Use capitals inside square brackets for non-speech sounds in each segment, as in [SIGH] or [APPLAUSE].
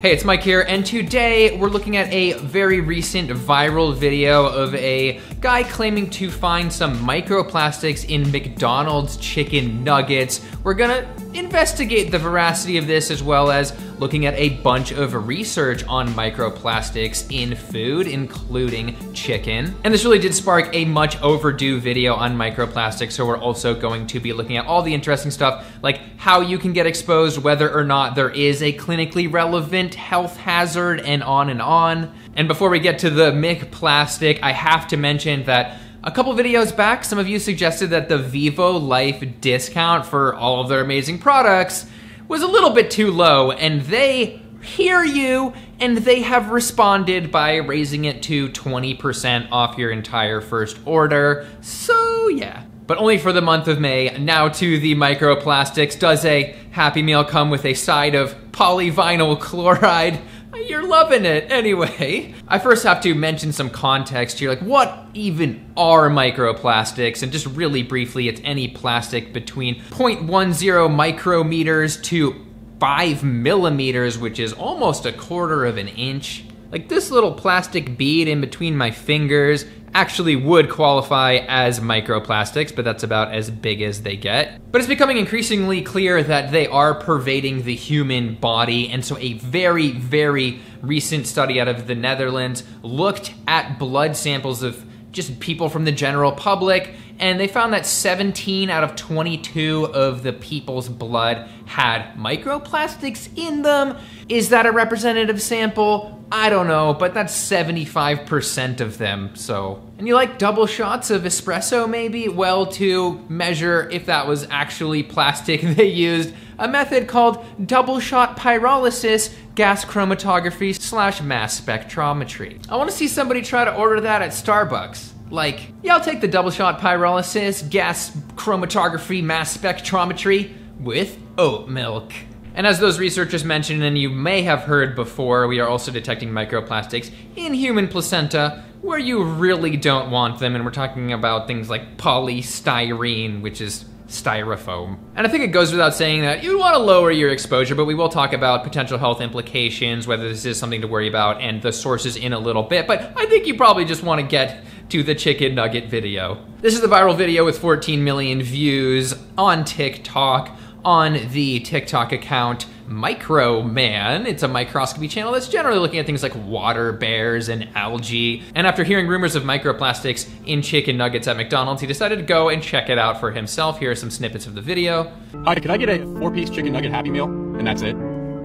Hey, it's Mic here, and today we're looking at a very recent viral video of a guy claiming to find some microplastics in McDonald's chicken nuggets. We're gonna investigate the veracity of this as well as looking at a bunch of research on microplastics in food, including chicken. And this really did spark a much overdue video on microplastics, so we're also going to be looking at all the interesting stuff, like how you can get exposed, whether or not there is a clinically relevant health hazard, and on and on. And before we get to the Mick plastic, I have to mention that a couple videos back, some of you suggested that the Vivo Life discount for all of their amazing products was a little bit too low, and they hear you and they have responded by raising it to 20% off your entire first order. So, yeah. But only for the month of May. Now to the microplastics. Does a Happy Meal come with a side of polyvinyl chloride? [LAUGHS] You're loving it. Anyway, I first have to mention some context here. Like, what even are microplastics? And just really briefly, it's any plastic between 0.10 micrometers to 5 millimeters, which is almost a quarter of an inch. Like, this little plastic bead in between my fingers actually would qualify as microplastics, but that's about as big as they get. But it's becoming increasingly clear that they are pervading the human body, and so a very, very recent study out of the Netherlands looked at blood samples of just people from the general public, and they found that 17 out of 22 of the people's blood had microplastics in them. Is that a representative sample? I don't know, but that's 75% of them, so. And you like double shots of espresso maybe? Well, to measure if that was actually plastic, [LAUGHS] they used a method called double shot pyrolysis gas chromatography slash mass spectrometry. I wanna see somebody try to order that at Starbucks. Like, yeah, I'll take the double shot pyrolysis, gas chromatography, mass spectrometry with oat milk. And as those researchers mentioned, and you may have heard before, we are also detecting microplastics in human placenta where you really don't want them. And we're talking about things like polystyrene, which is styrofoam. And I think it goes without saying that you want to lower your exposure, but we will talk about potential health implications, whether this is something to worry about, and the sources in a little bit. But I think you probably just want to get to the chicken nugget video. This is the viral video with 14 million views on TikTok on the TikTok account Micro Man. It's a microscopy channel that's generally looking at things like water bears and algae. And after hearing rumors of microplastics in chicken nuggets at McDonald's, he decided to go and check it out for himself. Here are some snippets of the video. Hi, can I get a four-piece chicken nugget Happy Meal? And that's it.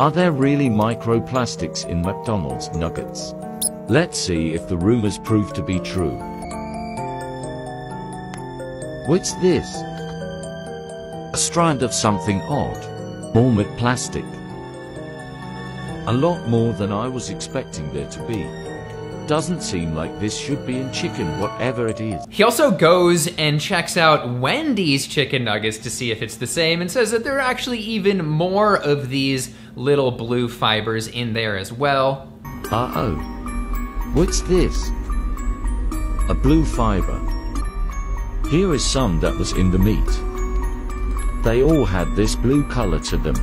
Are there really microplastics in McDonald's nuggets? Let's see if the rumors prove to be true. What's this? A strand of something odd. More plastic. A lot more than I was expecting there to be. Doesn't seem like this should be in chicken, whatever it is. He also goes and checks out Wendy's chicken nuggets to see if it's the same and says that there are actually even more of these little blue fibers in there as well. Uh-oh. What's this? A blue fiber. Here is some that was in the meat. They all had this blue color to them.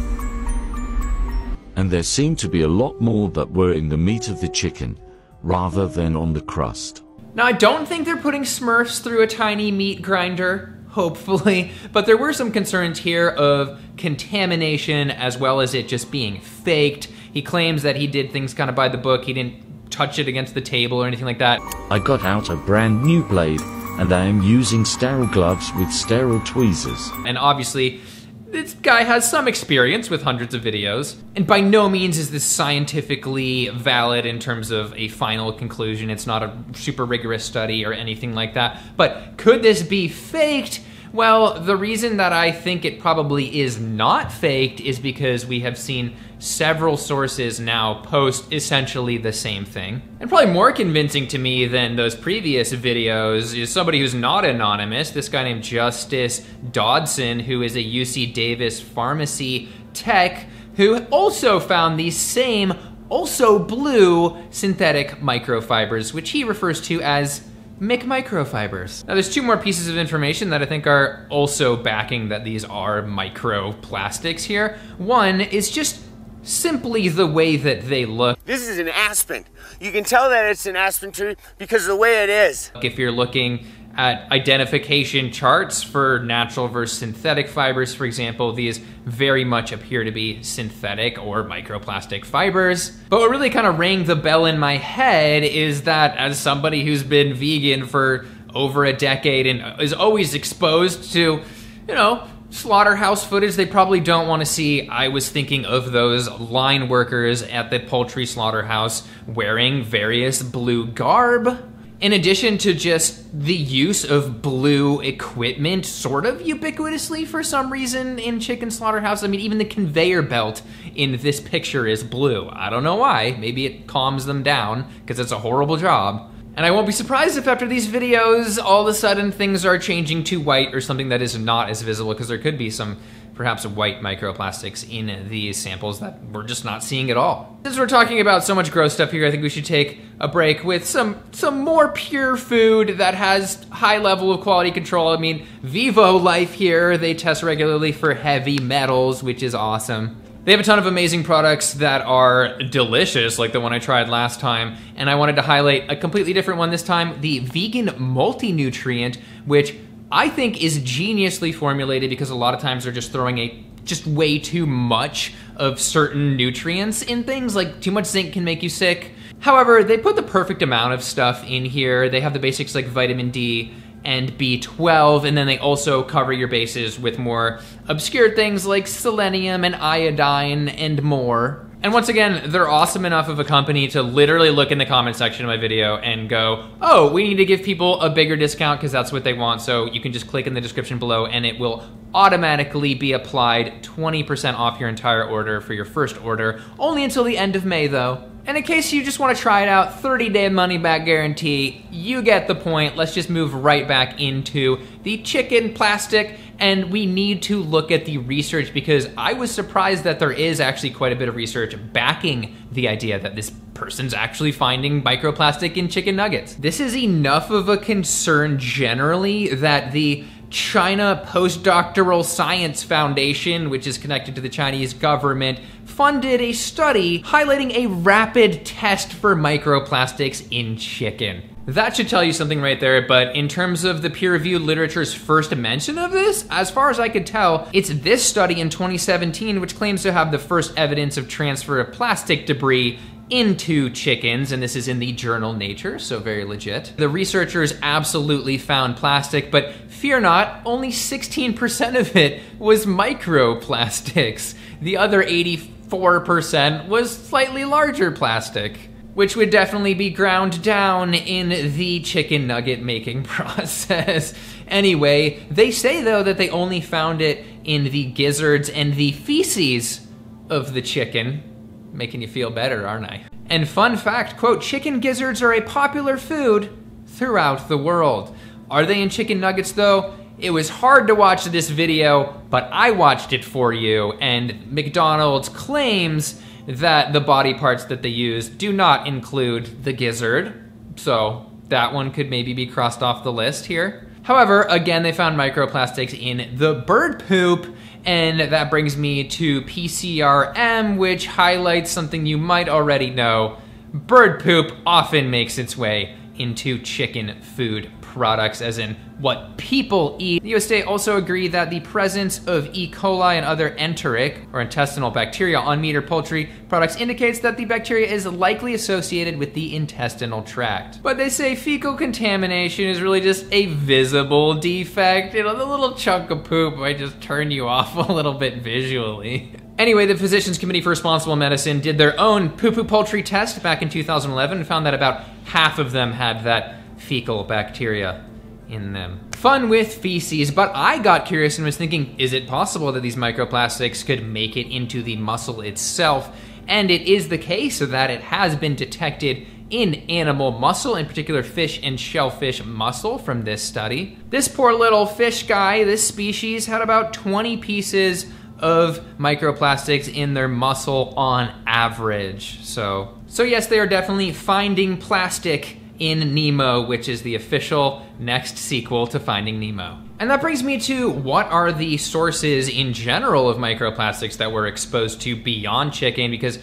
And there seemed to be a lot more that were in the meat of the chicken, rather than on the crust. Now, I don't think they're putting Smurfs through a tiny meat grinder, hopefully, [LAUGHS] but there were some concerns here of contamination as well as it just being faked. He claims that he did things kind of by the book, he didn't touch it against the table or anything like that. I got out a brand new blade and I am using sterile gloves with sterile tweezers. And obviously, this guy has some experience with hundreds of videos, and by no means is this scientifically valid in terms of a final conclusion. It's not a super rigorous study or anything like that. But could this be faked? Well, the reason that I think it probably is not faked is because we have seen several sources now post essentially the same thing. And probably more convincing to me than those previous videos is somebody who's not anonymous, this guy named Justice Dodson, who is a UC Davis pharmacy tech, who also found these same, also blue synthetic microfibers, which he refers to as Mick microfibers. Now there's two more pieces of information that I think are also backing that these are microplastics here. One is just simply the way that they look. This is an aspen. You can tell that it's an aspen tree because of the way it is. If you're looking at identification charts for natural versus synthetic fibers, for example, these very much appear to be synthetic or microplastic fibers. But what really kind of rang the bell in my head is that as somebody who's been vegan for over a decade and is always exposed to, you know, slaughterhouse footage they probably don't want to see. I was thinking of those line workers at the poultry slaughterhouse wearing various blue garb. In addition to just the use of blue equipment sort of ubiquitously for some reason in chicken slaughterhouse, I mean, even the conveyor belt in this picture is blue. I don't know why. Maybe it calms them down because it's a horrible job. And I won't be surprised if after these videos, all of a sudden things are changing to white or something that is not as visible, because there could be some perhaps white microplastics in these samples that we're just not seeing at all. Since we're talking about so much gross stuff here, I think we should take a break with some some more pure food that has high level of quality control. I mean, Vivo Life here, they test regularly for heavy metals, which is awesome. They have a ton of amazing products that are delicious, like the one I tried last time, and I wanted to highlight a completely different one this time, the vegan multi-nutrient, which I think is geniusly formulated because a lot of times they're just throwing a just way too much of certain nutrients in things, like too much zinc can make you sick. However, they put the perfect amount of stuff in here. They have the basics like vitamin D, and B12, and then they also cover your bases with more obscure things like selenium and iodine and more. And once again, they're awesome enough of a company to literally look in the comment section of my video and go, oh, we need to give people a bigger discount because that's what they want. So you can just click in the description below and it will automatically be applied 20% off your entire order for your first order. Only until the end of May though. And in case you just want to try it out, 30 day money back guarantee, you get the point. Let's just move right back into the chicken plastic. And we need to look at the research because I was surprised that there is actually quite a bit of research backing the idea that this person's actually finding microplastic in chicken nuggets. This is enough of a concern generally that the China Postdoctoral Science Foundation, which is connected to the Chinese government, funded a study highlighting a rapid test for microplastics in chicken. That should tell you something right there, but in terms of the peer reviewed literature's first mention of this, as far as I could tell, it's this study in 2017 which claims to have the first evidence of transfer of plastic debris into chickens, and this is in the journal Nature, so very legit. The researchers absolutely found plastic, but fear not, only 16% of it was microplastics. The other 84% was slightly larger plastic which would definitely be ground down in the chicken nugget making [LAUGHS] process. anyway, they say though that they only found it in the gizzards and the feces of the chicken. Making you feel better, aren't I? And fun fact, quote, chicken gizzards are a popular food throughout the world. Are they in chicken nuggets though? It was hard to watch this video, but I watched it for you, and McDonald's claims that the body parts that they use do not include the gizzard, so that one could maybe be crossed off the list here. However, again, they found microplastics in the bird poop, and that brings me to PCRM, which highlights something you might already know. Bird poop often makes its way into chicken food products, as in what people eat. The USDA also agreed that the presence of E. coli and other enteric or intestinal bacteria on meat or poultry products indicates that the bacteria is likely associated with the intestinal tract. But they say fecal contamination is really just a visible defect. You know, the little chunk of poop might just turn you [LAUGHS] off a little bit visually. Anyway, the Physicians Committee for Responsible Medicine did their own poo poo poultry test back in 2011 and found that about half of them had that fecal bacteria in them. Fun with feces, but I got curious and was thinking, is it possible that these microplastics could make it into the muscle itself? And it is the case that it has been detected in animal muscle, in particular fish and shellfish muscle from this study. This poor little fish guy, this species, had about 20 pieces of microplastics in their muscle on average. So, so yes, they are definitely finding plastic in Nemo, which is the official next sequel to Finding Nemo. And that brings me to what are the sources in general of microplastics that we're exposed to beyond chicken? Because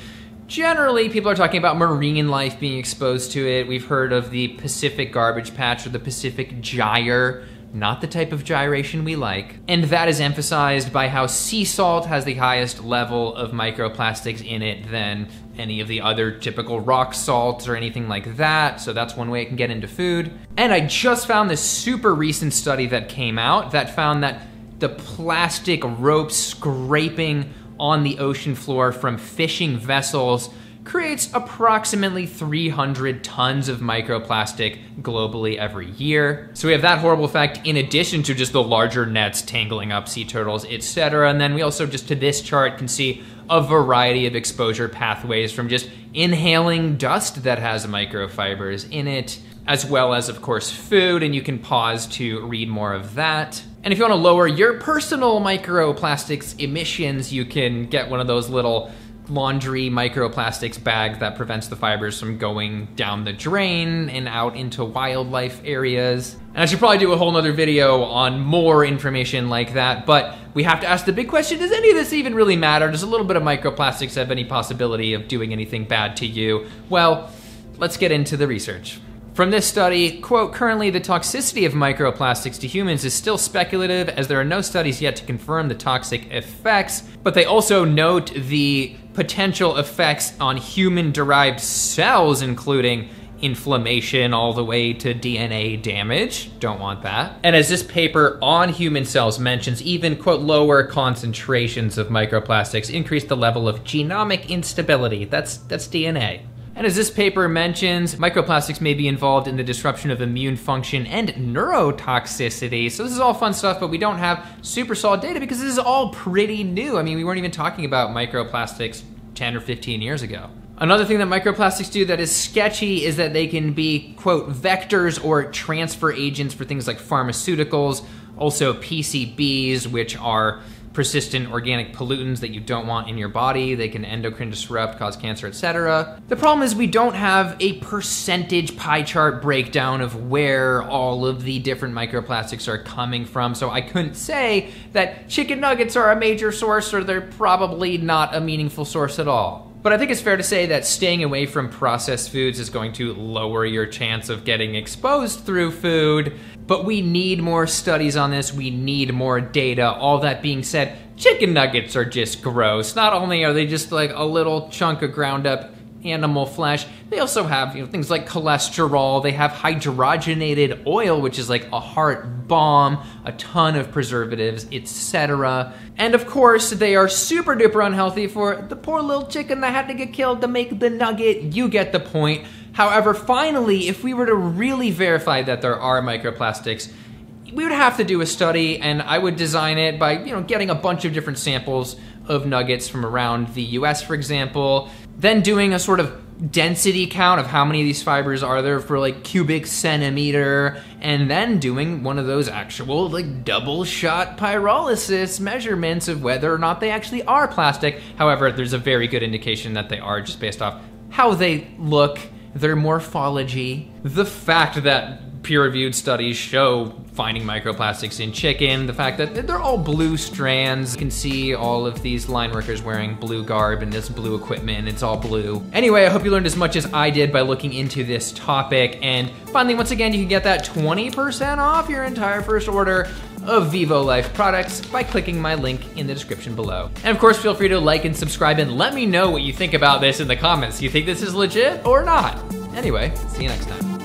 generally people are talking about marine life being exposed to it. We've heard of the Pacific garbage patch or the Pacific gyre not the type of gyration we like. And that is emphasized by how sea salt has the highest level of microplastics in it than any of the other typical rock salts or anything like that. So that's one way it can get into food. And I just found this super recent study that came out that found that the plastic rope scraping on the ocean floor from fishing vessels creates approximately 300 tons of microplastic globally every year. So we have that horrible effect in addition to just the larger nets tangling up sea turtles, etc. And then we also just to this chart can see a variety of exposure pathways from just inhaling dust that has microfibers in it, as well as, of course, food, and you can pause to read more of that. And if you want to lower your personal microplastics emissions, you can get one of those little laundry microplastics bag that prevents the fibers from going down the drain and out into wildlife areas. And I should probably do a whole nother video on more information like that, but we have to ask the big question, does any of this even really matter? Does a little bit of microplastics have any possibility of doing anything bad to you? Well, let's get into the research. From this study, quote, currently the toxicity of microplastics to humans is still speculative as there are no studies yet to confirm the toxic effects, but they also note the potential effects on human derived cells, including inflammation all the way to DNA damage. Don't want that. And as this paper on human cells mentions, even quote lower concentrations of microplastics increase the level of genomic instability. That's that's DNA. And as this paper mentions, microplastics may be involved in the disruption of immune function and neurotoxicity. So this is all fun stuff, but we don't have super solid data because this is all pretty new. I mean, we weren't even talking about microplastics 10 or 15 years ago. Another thing that microplastics do that is sketchy is that they can be, quote, vectors or transfer agents for things like pharmaceuticals, also PCBs, which are persistent organic pollutants that you don't want in your body. They can endocrine disrupt, cause cancer, etc. The problem is we don't have a percentage pie chart breakdown of where all of the different microplastics are coming from. So I couldn't say that chicken nuggets are a major source or they're probably not a meaningful source at all. But I think it's fair to say that staying away from processed foods is going to lower your chance of getting exposed through food. But we need more studies on this. We need more data. All that being said, chicken nuggets are just gross. Not only are they just like a little chunk of ground up animal flesh, they also have you know things like cholesterol. They have hydrogenated oil, which is like a heart bomb, a ton of preservatives, etc. And of course, they are super duper unhealthy for the poor little chicken that had to get killed to make the nugget. You get the point. However, finally, if we were to really verify that there are microplastics, we would have to do a study and I would design it by, you know, getting a bunch of different samples of nuggets from around the US, for example, then doing a sort of density count of how many of these fibers are there for like cubic centimeter and then doing one of those actual like double shot pyrolysis measurements of whether or not they actually are plastic. However there's a very good indication that they are just based off how they look their morphology the fact that peer-reviewed studies show finding microplastics in chicken, the fact that they're all blue strands. You can see all of these line workers wearing blue garb and this blue equipment, it's all blue. Anyway, I hope you learned as much as I did by looking into this topic. And finally, once again, you can get that 20% off your entire first order of Vivo Life products by clicking my link in the description below. And of course, feel free to like and subscribe and let me know what you think about this in the comments. Do you think this is legit or not? Anyway, see you next time.